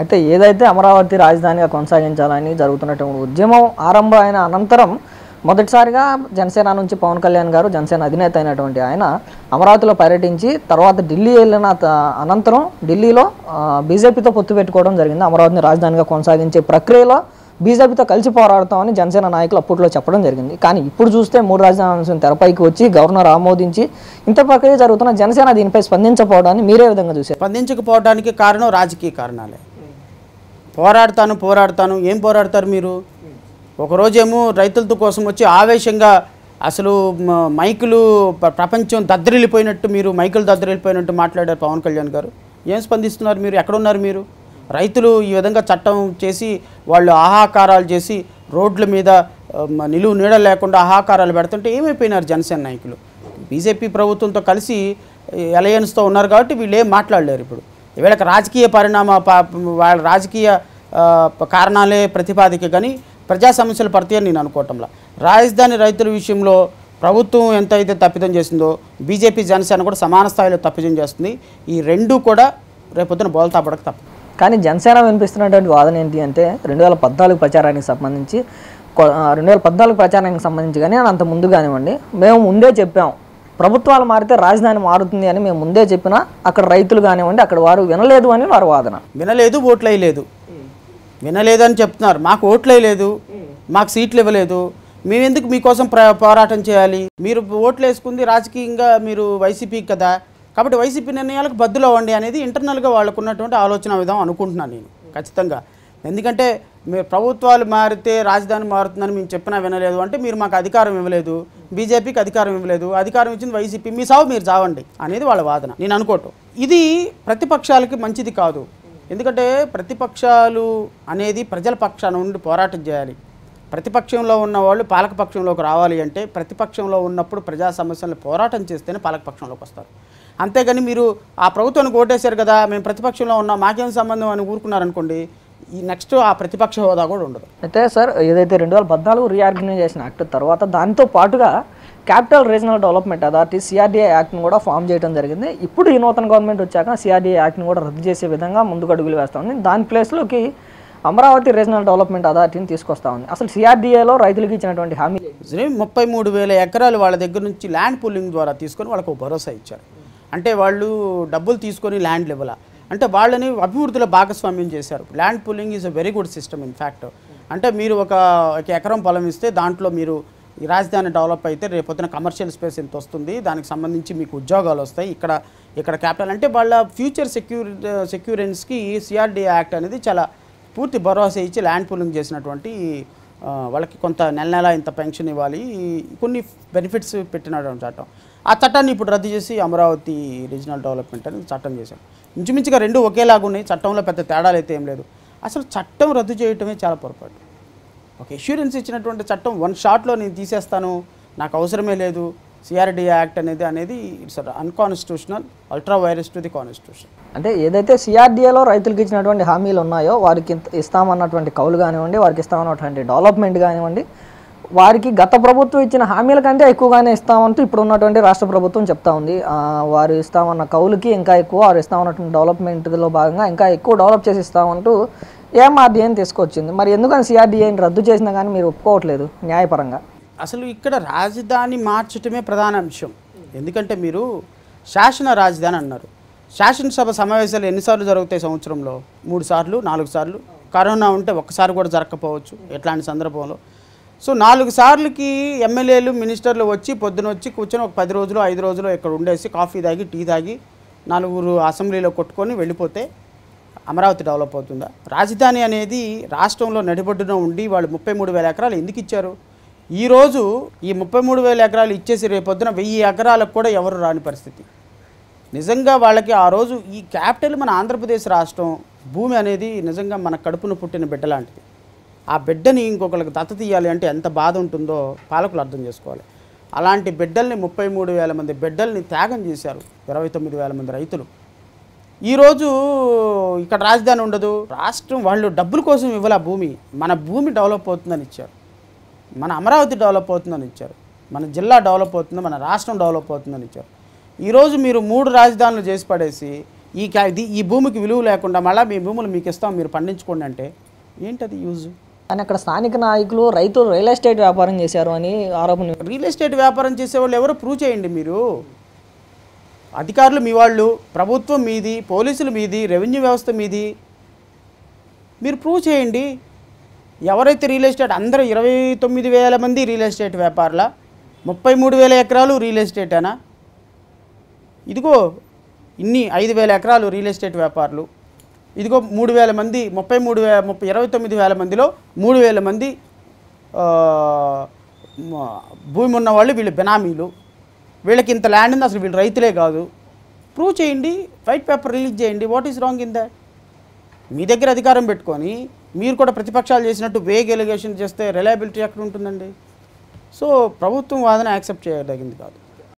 అయితే ఏదైతే అమరావతి రాజధానిగా కొనసాగించాలని జరుగుతున్నటువంటి ఉద్యమం ఆరంభం అయిన అనంతరం మొదటిసారిగా జనసేన నుంచి పవన్ కళ్యాణ్ గారు జనసేన అధినేత అయినటువంటి ఆయన అమరావతిలో పర్యటించి తర్వాత ఢిల్లీ వెళ్ళిన అనంతరం ఢిల్లీలో బీజేపీతో పొత్తు పెట్టుకోవడం జరిగింది. అమరావతిని రాజధానిగా కొనసాగించే ప్రక్రియలో బీజేపీతో కలిసి పోరాడతామని జనసేన నాయకులు అప్పట్లో చెప్పడం జరిగింది. కానీ ఇప్పుడు చూస్తే మూడు రాజధానుల తెరపైకి వచ్చి గవర్నర్ ఆమోదించి ఇంత ప్రక్రియ జరుగుతున్న జనసేన దీనిపై స్పందించకపోవడాన్ని మీరే విధంగా చూశారు? స్పందించకపోవడానికి కారణం రాజకీయ కారణాలే. పోరాడతాను పోరాడతాను. ఏం పోరాడతారు మీరు? ఒకరోజేమో రైతులతో కోసం వచ్చి ఆవేశంగా అసలు మైకులు ప్రపంచం దద్దరిల్లిపోయినట్టు మీరు మైకులు దద్దరిల్లిపోయినట్టు మాట్లాడారు పవన్ కళ్యాణ్ గారు. ఏం స్పందిస్తున్నారు మీరు? ఎక్కడున్నారు మీరు? రైతులు ఈ విధంగా చట్టం చేసి వాళ్ళు ఆహాకారాలు చేసి రోడ్ల మీద నిలువు నీడ లేకుండా ఆహాకారాలు పెడుతుంటే ఏమైపోయినారు జనసేన నాయకులు? బీజేపీ ప్రభుత్వంతో కలిసి అలయన్స్తో ఉన్నారు కాబట్టి వీళ్ళు ఏం మాట్లాడలేరు ఇప్పుడు. వీళ్ళకి రాజకీయ పరిణామ వాళ్ళ రాజకీయ కారణాలే ప్రతిపాదిక కానీ ప్రజా సమస్యలు పడతాయని నేను అనుకోవటంలా. రాజధాని రైతుల విషయంలో ప్రభుత్వం ఎంతైతే తప్పిదం చేసిందో బీజేపీ జనసేన కూడా సమాన స్థాయిలో తప్పిదం చేస్తుంది. ఈ రెండు కూడా రేపొద్దున బోల్తా పడక తప్ప. కానీ జనసేన వినిపిస్తున్నటువంటి వాదన ఏంటి అంటే రెండు వేల పద్నాలుగు ప్రచారానికి సంబంధించి రెండు వేల పద్నాలుగు ప్రచారానికి సంబంధించి కానీ అంత ముందు కానివ్వండి మేము ముందే చెప్పాం. ప్రభుత్వాలు మారితే రాజధాని మారుతుంది అని మేము ముందే చెప్పినా అక్కడ రైతులు కానివ్వండి అక్కడ వారు వినలేదు అని వారి వాదన. వినలేదు ఓట్లు వేయలేదు వినలేదని చెప్తున్నారు. మాకు ఓట్లు వేయలేదు మాకు సీట్లు ఇవ్వలేదు. మేము ఎందుకు మీకోసం ప్ర పోరాటం చేయాలి? మీరు ఓట్లు వేసుకుంది రాజకీయంగా మీరు వైసీపీ కదా. కాబట్టి వైసీపీ నిర్ణయాలకు బద్దులు అవ్వండి అనేది ఇంటర్నల్గా వాళ్ళకు ఉన్నటువంటి ఆలోచన విధానం అనుకుంటున్నాను నేను ఖచ్చితంగా. ఎందుకంటే మీరు ప్రభుత్వాలు మారితే రాజధాని మారుతుందని మేము చెప్పినా వినలేదు. అంటే మీరు మాకు అధికారం ఇవ్వలేదు. బీజేపీకి అధికారం ఇవ్వలేదు అధికారం ఇచ్చింది వైసీపీ మీ సావు మీరు చావండి అనేది వాళ్ళ వాదన. నేను అనుకోవటం ఇది ప్రతిపక్షాలకి మంచిది కాదు. ఎందుకంటే ప్రతిపక్షాలు అనేది ప్రజల పక్షాన ఉండి పోరాటం చేయాలి. ప్రతిపక్షంలో ఉన్న వాళ్ళు పాలకపక్షంలోకి రావాలి అంటే ప్రతిపక్షంలో ఉన్నప్పుడు ప్రజా సమస్యలను పోరాటం చేస్తేనే పాలకపక్షంలోకి వస్తారు. అంతేగాని మీరు ఆ ప్రభుత్వానికి ఓటేశారు కదా మేము ప్రతిపక్షంలో ఉన్నాం మాకేం సంబంధం అని ఊరుకున్నారనుకోండి ఈ నెక్స్ట్ ఆ ప్రతిపక్ష హోదా కూడా ఉండదు. అయితే సార్ ఏదైతే రెండు వేల పద్నాలుగు రీఆర్గనైజేషన్ యాక్ట్ తర్వాత దాంతో పాటుగా capital regional development authority CRDA యాక్ట్ని కూడా ఫామ్ చేయడం జరిగింది. ఇప్పుడు ఈ నూతన గవర్నమెంట్ వచ్చాక సిఆర్డీఏ యాక్ట్ని కూడా రద్దు చేసే విధంగా ముందుకు అడుగులు వేస్తా ఉంది. దాని ప్లేస్లోకి అమరావతి రీజనల్ డెవలప్మెంట్ అథారిటీని తీసుకొస్తా ఉంది. అసలు సిఆర్డీఏలో రైతులకు ఇచ్చినటువంటి హామీ ముప్పై మూడు వేల ఎకరాలు వాళ్ళ దగ్గర నుంచి ల్యాండ్ పూలింగ్ ద్వారా తీసుకొని వాళ్ళకు ఒక భరోసా ఇచ్చారు. అంటే వాళ్ళు డబ్బులు తీసుకొని ల్యాండ్లు ఇవ్వాల? అంటే వాళ్ళని అభివృద్ధిలో భాగస్వామ్యం చేశారు. Land pooling is a very good system in fact అంటే మీరు ఒక ఒక ఎకరం పొలం ఇస్తే దాంట్లో మీరు ఈ రాజధాని డెవలప్ అయితే రేపొద్దున కమర్షియల్ స్పేస్ ఎంత వస్తుంది. దానికి సంబంధించి మీకు ఉద్యోగాలు వస్తాయి. ఇక్కడ ఇక్కడ క్యాపిటల్ అంటే వాళ్ళ ఫ్యూచర్ సెక్యూర్ సెక్యూరెన్స్కి సిఆర్డీ యాక్ట్ అనేది చాలా పూర్తి భరోసా ఇచ్చి ల్యాండ్ పూలింగ్ చేసినటువంటి వాళ్ళకి కొంత నెల నెల ఇంత పెన్షన్ ఇవ్వాలి. కొన్ని బెనిఫిట్స్ పెట్టినాడు చట్టం. ఆ చట్టాన్ని ఇప్పుడు రద్దు చేసి అమరావతి రీజనల్ డెవలప్మెంట్ అని చట్టం చేశాం ఇంచుమించుగా రెండు ఒకేలాగా ఉన్నాయి. చట్టంలో పెద్ద తేడాలు అయితే ఏం లేదు. అసలు చట్టం రద్దు చేయటమే చాలా పొరపాటు. ఒక ఇష్యూరెన్స్ ఇచ్చినటువంటి చట్టం వన్ షాట్లో నేను తీసేస్తాను. నాకు అవసరమే లేదు. సిఆర్డి యాక్ట్ అనేది అనేది it's unconstitutional ultra vires to the constitution అంటే ఏదైతే సిఆర్డిఏలో రైతులకు ఇచ్చినటువంటి హామీలు ఉన్నాయో వారికి ఇస్తామన్నటువంటి కౌలు కానివ్వండి వారికి ఇస్తామన్నటువంటి డెవలప్మెంట్ కానివ్వండి వారికి గత ప్రభుత్వం ఇచ్చిన హామీల కంటే ఎక్కువగానే ఇస్తామంటూ ఇప్పుడు ఉన్నటువంటి రాష్ట్ర ప్రభుత్వం చెప్తా ఉంది. వారు ఇస్తామన్న కౌలుకి ఇంకా ఎక్కువ వారు ఇస్తామన్నటువంటి డెవలప్మెంట్లో భాగంగా ఇంకా ఎక్కువ డెవలప్ చేసి ఇస్తామంటూ ఏఎంఆర్డీఏని తీసుకొచ్చింది. మరి ఎందుకని సిఆర్డీఏని రద్దు చేసినా కానీ మీరు ఒప్పుకోవట్లేదు న్యాయపరంగా? అసలు ఇక్కడ రాజధాని మార్చటమే ప్రధాన అంశం. ఎందుకంటే మీరు శాసన రాజధాని అన్నారు. శాసనసభ సమావేశాలు ఎన్నిసార్లు జరుగుతాయి సంవత్సరంలో? మూడు సార్లు నాలుగు సార్లు? కరోనా ఉంటే ఒక్కసారి కూడా జరగకపోవచ్చు ఎట్లాంటి సందర్భంలో? సో నాలుగు సార్లకి ఎమ్మెల్యేలు మినిస్టర్లు వచ్చి పొద్దున వచ్చి కూర్చొని ఒక పది రోజులు ఐదు రోజులు ఇక్కడ ఉండేసి కాఫీ తాగి టీ తాగి నలుగురు అసెంబ్లీలో కొట్టుకొని వెళ్ళిపోతే అమరావతి డెవలప్ అవుతుందా? రాజధాని అనేది రాష్ట్రంలో నడిబొడ్డున ఉండి వాళ్ళు ముప్పై మూడు వేల ఎకరాలు ఎందుకు ఇచ్చారు? ఈరోజు ఈ ముప్పై మూడు వేల ఎకరాలు ఇచ్చేసి రేపొద్దున వెయ్యి ఎకరాలకు కూడా ఎవరు రాని పరిస్థితి. నిజంగా వాళ్ళకి ఆ రోజు ఈ క్యాపిటల్ మన ఆంధ్రప్రదేశ్ రాష్ట్రం భూమి అనేది నిజంగా మన కడుపున పుట్టిన బిడ్డ లాంటిది. ఆ బిడ్డని ఇంకొకరికి దత్త తీయాలి అంటే ఎంత బాధ ఉంటుందో పాలకులు అర్థం చేసుకోవాలి. అలాంటి బిడ్డల్ని ముప్పై మూడు వేల మంది బిడ్డల్ని త్యాగం చేశారు ఇరవై తొమ్మిది వేల మంది రైతులు. ఈరోజు ఇక్కడ రాజధాని ఉండదు. రాష్ట్రం వాళ్ళు డబ్బుల కోసం ఇవ్వాలి భూమి. మన భూమి డెవలప్ అవుతుందని ఇచ్చారు. మన అమరావతి డెవలప్ అవుతుందని ఇచ్చారు. మన జిల్లా డెవలప్ అవుతుంది మన రాష్ట్రం డెవలప్ అవుతుందని ఇచ్చారు. ఈరోజు మీరు మూడు రాజధానులు చేసి పడేసి ఈ ఈ భూమికి విలువ లేకుండా మళ్ళీ మీ భూములు మీకు ఇస్తాం మీరు పండించుకోండి అంటే ఏంటది యూజ్? కానీ అక్కడ స్థానిక నాయకులు రైతులు రియల్ ఎస్టేట్ వ్యాపారం చేశారు అని ఆరోపణ. రియల్ ఎస్టేట్ వ్యాపారం చేసేవాళ్ళు ఎవరో? ప్రూవ్ చేయండి మీరు. అధికారులు మీ వాళ్ళు ప్రభుత్వం మీది పోలీసులు మీది రెవెన్యూ వ్యవస్థ మీది. మీరు ప్రూవ్ చేయండి. ఎవరైతే రియల్ ఎస్టేట్ అందరూ ఇరవై తొమ్మిది వేల మంది రియల్ ఎస్టేట్ వ్యాపారుల? ముప్పై మూడు వేల ఎకరాలు రియల్ ఎస్టేటేనా ఇదిగో ఇన్ని ఐదు వేల ఎకరాలు రియల్ ఎస్టేట్ వ్యాపారులు. ఇదిగో మూడు వేల మంది ముప్పై మూడు వే ముప్పై ఇరవై తొమ్మిది వేల మందిలో మూడు వేల మంది భూమి ఉన్న వాళ్ళు వీళ్ళు బెనామీలు. వీళ్ళకి ఇంత ల్యాండ్ ఉంది అసలు వీళ్ళు రైతులే కాదు. ప్రూవ్ చేయండి వైట్ పేపర్ రిలీజ్ చేయండి. What is wrong in that మీ దగ్గర అధికారం పెట్టుకొని మీరు కూడా ప్రతిపక్షాలు చేసినట్టు వేగ్ ఎలిగేషన్ చేస్తే రిలయబిలిటీ ఎక్కడ ఉంటుందండి? సో ప్రభుత్వం వాదన యాక్సెప్ట్ చేయదగింది కాదు.